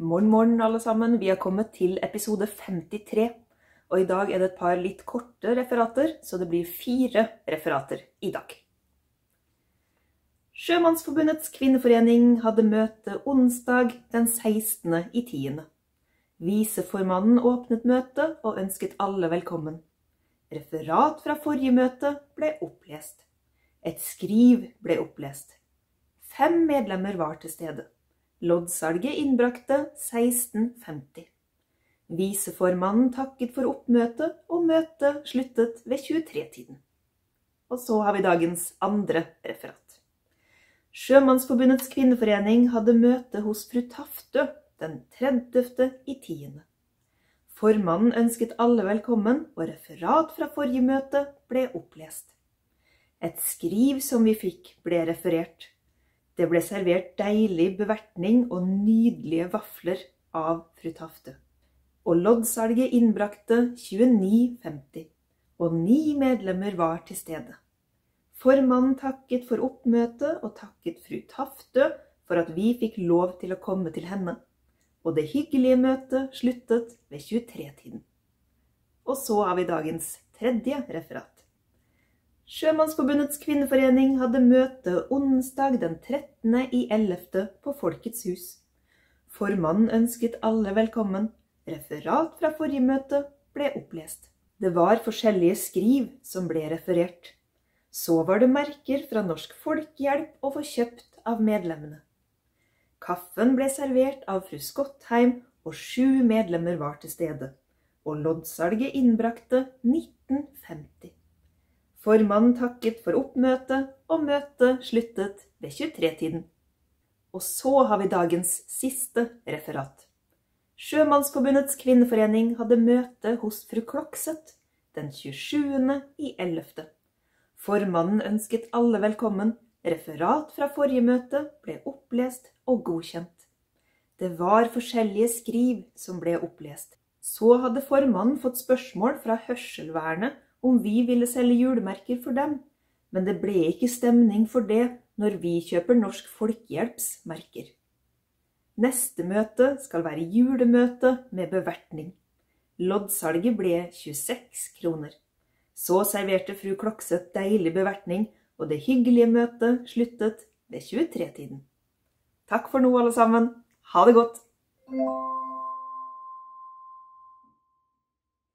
Morgen, morgen, alle sammen. Vi har kommet til episode 53. Og i dag er det et par litt korte referater, så det blir fire referater i dag. Sjømannsforbundets kvinneforening hadde møte onsdag den 16. i 10. Viseformannen åpnet møtet og ønsket alle velkommen. Referat fra forrige møte ble opplest. Et skriv ble opplest. Fem medlemmer var til stede. Loddsalget innbrakte 1650. Viseformannen takket for oppmøtet, og møtet sluttet ved 23-tiden. Og så har vi dagens andre referat. Sjømannsforbundets kvinneforening hadde møte hos fru Taftø den 30. i tiende. Formannen ønsket alle velkommen, og referat fra forrige møte ble opplest. Et skriv som vi fikk, ble referert. Det ble servert deilig bevertning og nydelige vafler av fru Tafte. Og loddsalget innbrakte 29,50, og ni medlemmer var til stede. Formannen takket for oppmøtet og takket fru Tafte for at vi fikk lov til å komme til henne. Og det hyggelige møtet sluttet ved 23-tiden. Og så har vi dagens tredje referat. Sjømannsforbundets kvinneforening hadde møte onsdag den 13. i 11. på Folkets hus. Formannen ønsket alle velkommen. Referat fra forrige møte ble opplest. Det var forskjellige skriv som ble referert. Så var det merker fra Norsk Folkehjelp å få kjøpt av medlemmene. Kaffen ble servert av fru Skottheim, og sju medlemmer var til stede. Og loddsalget innbrakte 1950. Formannen takket for oppmøtet, og møtet sluttet ved 23-tiden. Og så har vi dagens siste referat. Sjømannsforbundets kvinneforening hadde møte hos fru Klokseth den 27. i 11. Formannen ønsket alle velkommen. Referat fra forrige møte ble opplest og godkjent. Det var forskjellige skriv som ble opplest. Så hadde formannen fått spørsmål fra Hørselvernet om vi ville selge julemerker for dem, men det ble ikke stemning for det når vi kjøper Norsk Folkehjelps merker. Neste møte skal være julemøte med bevertning. Loddsalget ble 26 kroner. Så serverte fru Klokseth deilig bevertning, og det hyggelige møtet sluttet ved 23-tiden. Takk for nå, alle sammen. Ha det godt!